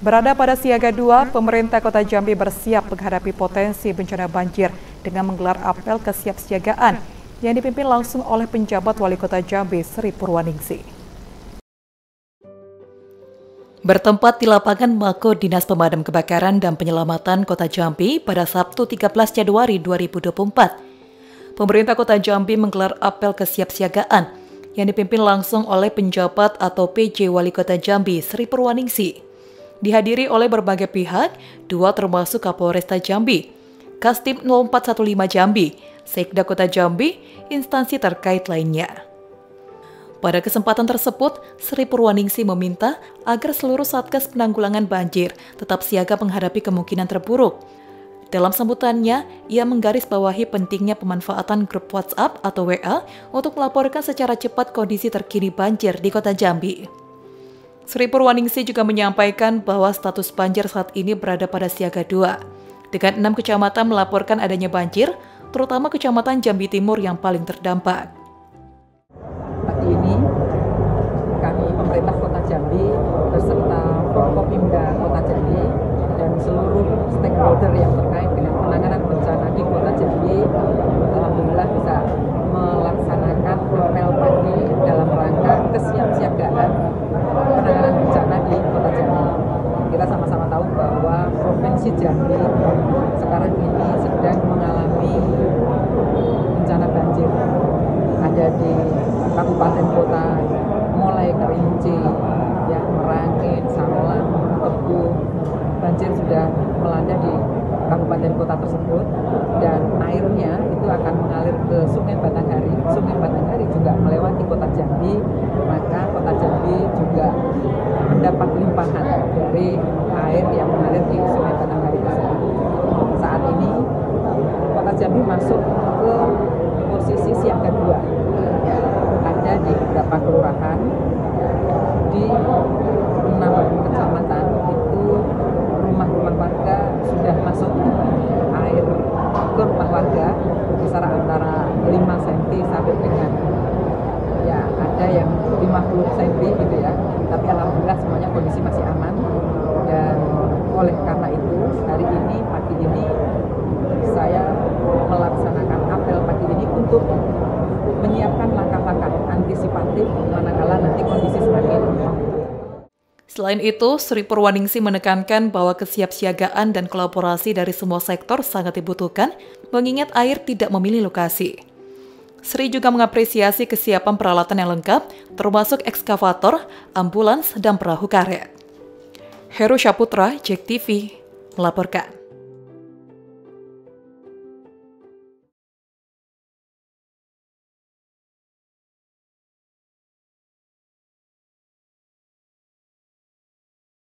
Berada pada siaga dua, pemerintah kota Jambi bersiap menghadapi potensi bencana banjir dengan menggelar apel kesiapsiagaan yang dipimpin langsung oleh penjabat wali kota Jambi Sri Purwaningsi. Bertempat di lapangan Mako Dinas Pemadam Kebakaran dan Penyelamatan Kota Jambi pada Sabtu 13 Januari 2024, pemerintah Kota Jambi menggelar apel kesiapsiagaan yang dipimpin langsung oleh penjabat atau PJ Wali Kota Jambi Sri Purwaningsi dihadiri oleh berbagai pihak, dua termasuk Kapolresta Jambi, Kastim 0415 Jambi, Sekda Kota Jambi, instansi terkait lainnya. Pada kesempatan tersebut, Sri Purwaningsi meminta agar seluruh Satgas Penanggulangan Banjir tetap siaga menghadapi kemungkinan terburuk. Dalam sambutannya, ia menggarisbawahi pentingnya pemanfaatan grup WhatsApp atau WA untuk melaporkan secara cepat kondisi terkini banjir di Kota Jambi. Sri Purwaningsi juga menyampaikan bahwa status banjir saat ini berada pada siaga 2. Dengan enam kecamatan melaporkan adanya banjir, terutama kecamatan Jambi Timur yang paling terdampak. Pagi ini, kami pemerintah Kota Jambi beserta Forkopimda Kota Jambi dan seluruh stakeholder yang terkait dengan penanganan bencana di Kota Jambi, Alhamdulillah bisa melaksanakan apel pagi dalam rangka kesiapsiagaan penanganan bencana di Kota Jambi. Kita sama-sama tahu bahwa Provinsi Jambi sekarang ini sedang mengalami bencana banjir. Ada di kabupaten kota mulai Kerinci, ya Merangin, Sarolan, Tebu, banjir sudah melanda di kabupaten kota tersebut dan airnya itu akan mengalir ke Sungai Batanghari. Sungai Batanghari juga melewati kota Jambi, maka kota Jambi juga mendapat limpahan dari air yang mengalir di Sungai dua. Ada di beberapa kelurahan di enam kecamatan itu rumah-rumah warga sudah masuk air ke rumah warga kisaran antara 5 cm sampai dengan ya ada yang 50 cm Selain itu, Sri Purwaningsi menekankan bahwa kesiapsiagaan dan kolaborasi dari semua sektor sangat dibutuhkan, mengingat air tidak memilih lokasi. Sri juga mengapresiasi kesiapan peralatan yang lengkap, termasuk ekskavator, ambulans, dan perahu karet. Heru Syaputra, Jek TV, melaporkan.